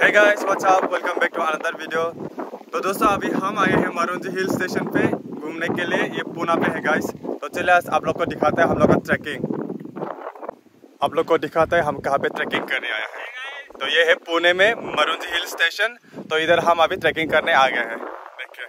Hey guys, what's up? Welcome back to another video. तो दोस्तों अभी हम आए हैं मरुंजी हिल स्टेशन पे घूमने के लिए। ये पूना पे है गाइस तो चलिए आज आप लोग को दिखाते हैं हम लोग का ट्रैकिंग आप लोग को दिखाते हैं हम कहाँ पे ट्रैकिंग करने आए हैं। तो ये है पुणे में मरुंजी हिल स्टेशन तो इधर हम अभी ट्रैकिंग करने आ गए हैं। देखिए।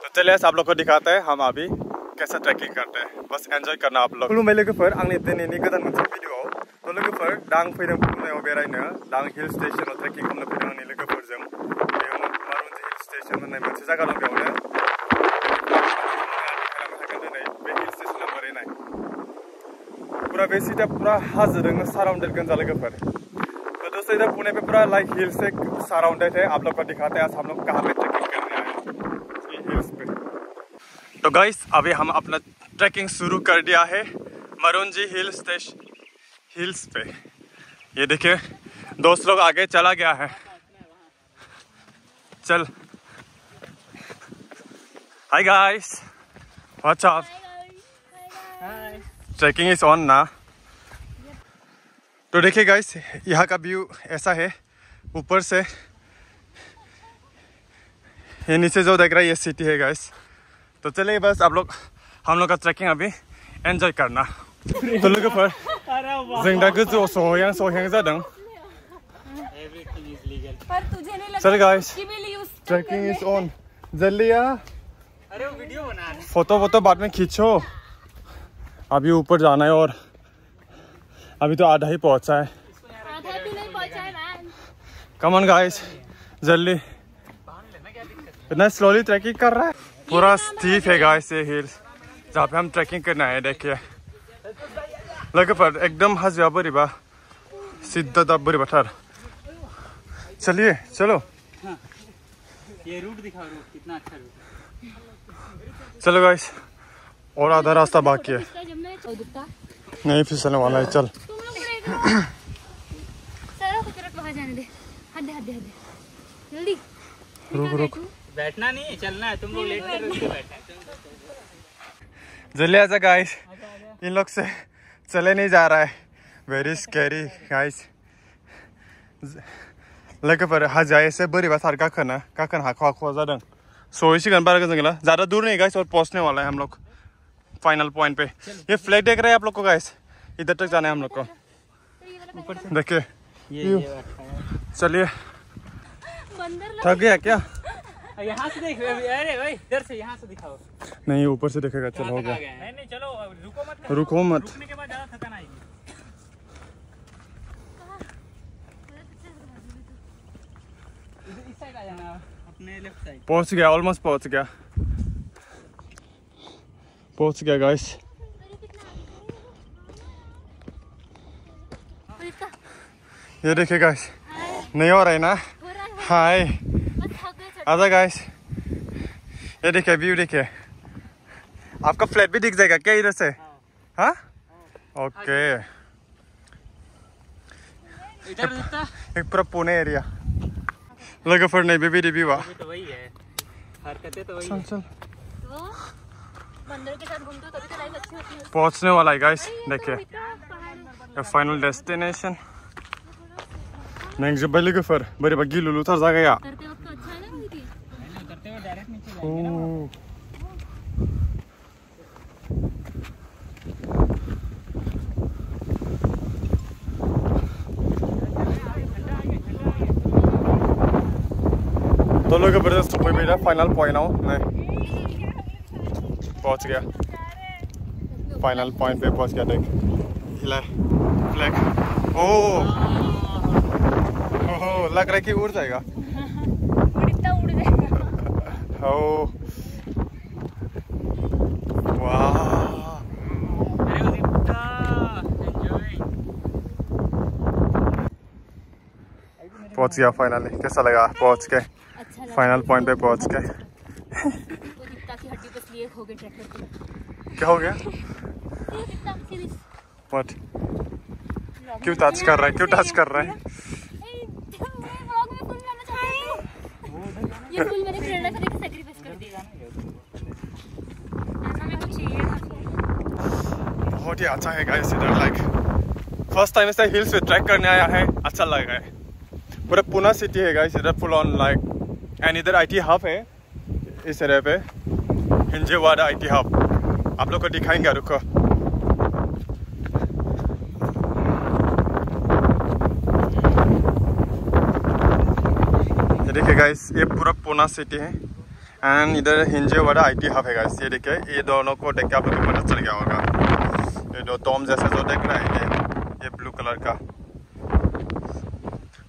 तो चलिए आप लोग को दिखाते हैं हम अभी कैसे ट्रैकिंग करते हैं। बस एंजॉय करना आप लोग। खुलुमबाय लोगोफोर आंनि दिनैनि गोदान मोनसे भिडिअआव लोगोफोर दा फैदों बेरायनो हिल स्टेशनाव ट्रेकिं खालामनो फैदों आंनि लोगोफोरजों हिल स्टेशन होननाय मोनसे जायगा दं बेयावनो बे हिल स्टेशना बोरै नाय पूरा बे पूरा लोगोफोर तो दोस्तों पुणे पे पूरा लाइक हिल से सराउंडेड है आप लोग दिखाते हैं, आज हम लोग कहाँ पे ट्रेकिंग करने आए हिल्स पे। तो गाइस अभी हम अपना ट्रैकिंग शुरू कर दिया है। मरुंजी हिल स्टेशन हिल्स पे। ये देखिए, दोस्त लोग आगे चला गया है। चल। Hi guys what's up trekking is on ना। तो देखिए गाइस यहाँ का व्यू ऐसा है, ऊपर से। ये नीचे जो देख रहा है, ये सिटी है गाइस तो चलिए बस, आप लोग, हम लोग का ट्रैकिंग अभी एंजॉय करना। तो लोगोफोर जों दा गोजौआव सहैहां सहैहां जादों पर तुझे नहीं लगता गाइस कि भी यूज़ ट्रैकिंग इज़ ऑन जल्दी आ अरे वो वीडियो बना रहे फ़ोटो वोटो बाद में खींचो। अभी ऊपर जाना है और अभी तो आधा ही पहुँचा है। आधा भी नहीं पहुँचा है मैन कमन गाइस जल्दी। इतना स्लोली ट्रैकिंग कर रहा है? पूरा स्टीफ है गाइस ये हिल्स जहाँ पे हम ट्रैकिंग करना है देखिए। लगे पर एकदम हाजोआ बोरैबा सिद्धा दा बोरैबाथार चलिए चलो। ये रूट दिखाओ रूट कितना अच्छा रूट चलो गाइस और आधा रास्ता बाकी है। नहीं फिसलने वाला है चल। रुक रुक। बैठना नहीं चलना है तुम लोग लेट कर हो बैठना जल्दी आजा गाइस इन लोग से चले नहीं जा रहा है। वेरी स्कैरी गाइस लोगोफोर हाजोआ एसे बोरैबा सार गाखोना गाखोनो हाखवा हाखवा जादों सहैसिगोन बारा गोजान गैला ज़्यादा दूर नहीं गाइस और पहुँचने वाला है हम लोग। फाइनल पॉइंट पे। ये फ्लैग देख रहे हैं आप लोग को गाइस इधर तक जाना है हम लोग को। देखिए। है। चलिए। थक गया क्या? यहाँ से देख अरे भाई इधर से यहाँ से दिखाओ। नहीं ऊपर से देखेगा चल हो गया। नहीं नहीं चलो रुको मत रुको मत। रुकने के बाद ज़्यादा थकान आएगी। इधर इस साइड आ जाना। अपने लेफ़्ट साइड पहुँच गया ऑलमोस्ट पहुँच गया। पहुँच गया गाइस ये देखिए गाइस नहीं हो रहा है ना? हाय। आजा गाइस ये देखिए व्यू देखिए. आपका फ्लैट भी दिख जाएगा क्या इधर से? हाँ। ओके इधर एक पूरा पुणे एरिया लोगोफोर नै बेबायदि भिउआ अभी तो वही है। हरकतें तो वही चल चल। तो बंदरों के साथ घूमते हो तभी तो लाइफ अच्छी होती है। पहुँचने वाला है गाइस देखिए। इतना पहाड़। The final destination. मेंगजोब्बाय लोगोफोर बोरैबा गिलुलुथार जागाया करते वक्त तो अच्छा है ना दीदी मैंने उतरते हुए डायरेक्ट नीचे ओ जाएँगे ना तो लोगोफोर जों मेरा फाइनल पॉइंट आओ। मैं पहुँच गया। फाइनल पॉइंट पे पहुँच गया देख। हिला फ्लैग ओ ओहो। लग रहा है कि उड़ जाएगा। उड़ता उड़ जाएगा। ओ वाह अरे वो दिखता एंजॉय पहुँच गया फाइनली कैसा लगा? पहुँच के। अच्छा फाइनल पॉइंट पे पहुँच के। क्या हो गया? व्हाट क्यों टच कर रहा है? क्यों टच कर रहा है? बहुत ही अच्छा है गाइस इधर लाइक फ़र्स्ट टाइम ऐसे हिल्स पे ट्रैक करने आया है। अच्छा लग रहा है। पूरा पुना सिटी है गाइस इधर फुल ऑन लाइक एंड इधर आईटी हब है, इस एरिया पे, हिंजेवाड़ा आईटी हब आप लोग को दिखाएँगे, रुको। ये देखिए गाइस ये पूरा पुना सिटी है एंड इधर हिंजेवाड़ा आईटी हब है गाइस ये देखिए, ये दोनों को देख के आप लोग को पता चल गया होगा। ये जो टॉम जैसा जो देख रहे है, ये ब्लू कलर का।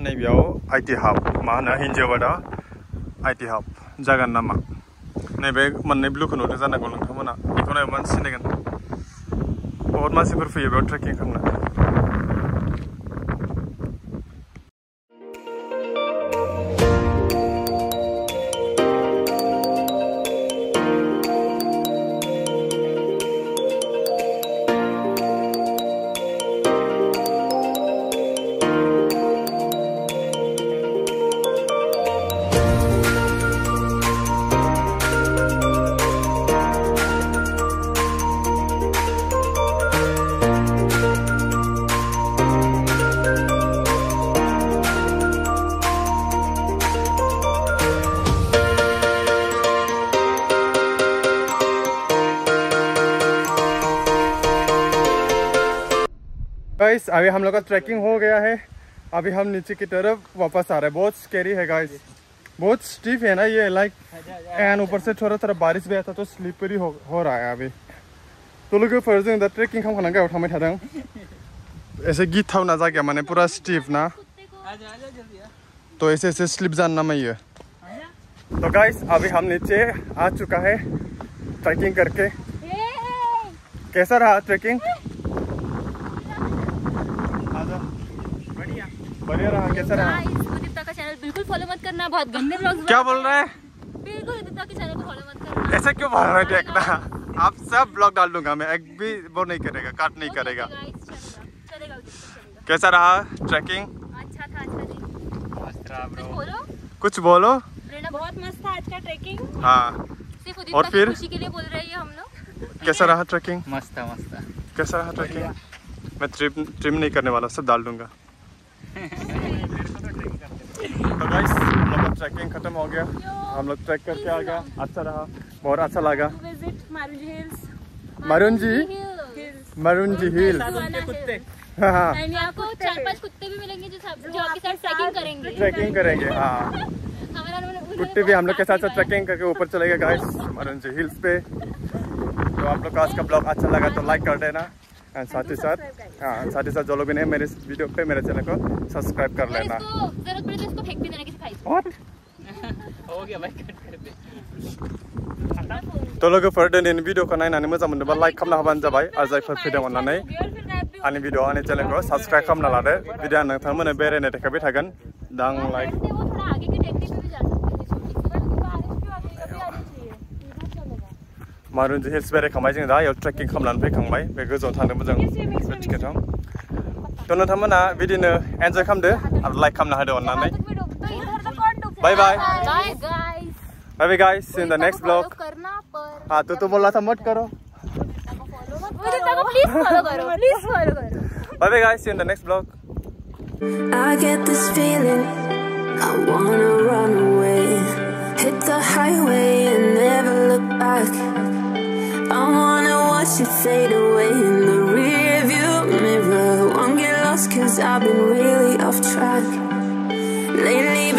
नैबेयाव आइ टि हाब। मा होनो? हिन्जावादा आइ हाब। जागोन नामा? नैबे मोननै ब्लुखौ नुदों जानांगौ नोंथांमोना। बेखौ नायबा सिनायगोन। बहुत मानसिफोर फैयो बेयाव ट्रेकिं गाइस अभी हम लोग का ट्रैकिंग हो गया है। अभी हम नीचे की तरफ़ वापस आ रहे हैं। बहुत स्केरी है गाइस बहुत स्टीफ है ना ये लाइक एंड ऊपर से थोड़ा थोड़ा बारिश भी आता तो स्लीपरी हो, हो रहा है अभी। तो लोगोफोर जों दा ट्रेकिं खालामखानां गायाव थांबाय थादों एसे गिथावना जायगाया माने पूरा स्टिफ ना। तो ऐसे ऐसे स्लिप जान ना मैं ये। तो गाइस अभी हम नीचे आ चुका है ट्रैकिंग करके। कैसा रहा ट्रैकिंग बढ़िया रहा कैसा रहा? गाइस उदिप्ता का चैनल बिल्कुल फॉलो मत करना बहुत गंदे व्लॉग्स क्या बोल रहे हैं? बिल्कुल उदिप्ता के चैनल को फॉलो मत करना। ऐसा क्यों बोल रहे हैं देखना। आप सब ब्लॉग डाल दूँगा मैं एक भी वो नहीं करेगा काट नहीं करेगा। कैसा रहा ट्रैकिंग अच्छा था अच्छा कुछ बोलो? कुछ बोलो। बहुत मस्त था आज का ट्रैकिंग हाँ। सिर्फ़ और फिर? खुशी के लिए बोल रहे हैं हम लोग। कैसा रहा ट्रैकिंग मस्त था मस्त था। कैसा रहा ट्रैकिंग मैं ट्रिप ट्रिम नहीं करने वाला सब डाल दूँगा। तो गाइस हम लोग का ट्रैकिंग खत्म हो गया। हम लोग ट्रैक करके आ गया अच्छा रहा। बहुत अच्छा लगा। विज़िट जी हिल्स जी हिल्स हिल कुत्ते। हाँ आपको चार पाँच कुत्ते भी मिलेंगे जो जो आपके साथ ट्रैकिंग करेंगे। ट्रैकिंग करेंगे हाँ। कुत्ते भी हम लोग के साथ साथ ट्रैकिंग करके ऊपर चले गए गाइस जी हिल्स पे। तो आप लोग का आज का ब्लॉग अच्छा लगा तो लाइक कर देना। एंड साथ ही साथ हाँ साथ ही साथ जो लोग भी नहीं मेरे वीडियो पे मेरे चैनल को सब्सक्राइब कर और लेना। पड़े तो लोगोफोर दिनैनि भिडिअखौ नायनानै मोजां मोनदोंबा लाइक खालामना होबानो जाबाय आरो जायफोर फैदों अननानै आंनि भिडिअ आंनि चेनेलखौ साबस्क्राइब खालामना लादो बिदि आं नोंथांमोननो बेरायनो देखायबाय थागोन दा आं लाइक ऐसे वो थोड़ा आगे की टेक्निक पे भी जा सकते थे छोटी सी बस बारिश क्यों आ गई कभी आनी चाहिए इधर चलेगा मारुनजि हिल्स बेरायखांबाय जों दा बेयाव ट्रेकिं खालामनानै फैखांबाय बे गोजौआव थांदोंमोन जों बे टिकेटाव थ' नोंथांमोना बिदिनो एन्जय खालामदो आरो लाइक खालामना होदो अननानै तो इधर तक कौन डूब Bye bye. Bye guys bye bye guys see in the next blog करना पर. हाँ तो तू बोला था मत करो मुझे तक प्लीज़ फॉलो करो प्लीज़ फॉलो करो bye bye guys see in the next blog I get this feeling. I wanna run away. Hit the highway and never look back. I it fade away in the rear view mirror. Won't get lost cause I've been really off track. Lately